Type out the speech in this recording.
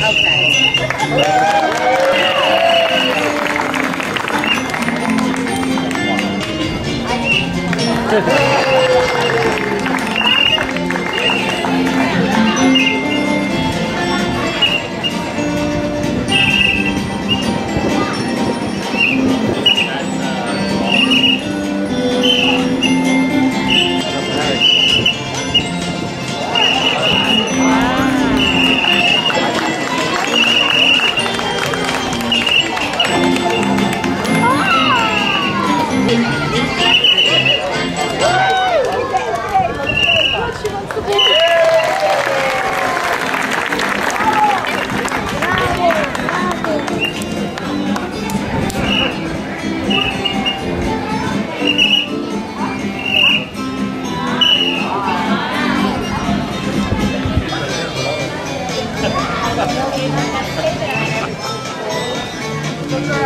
OK。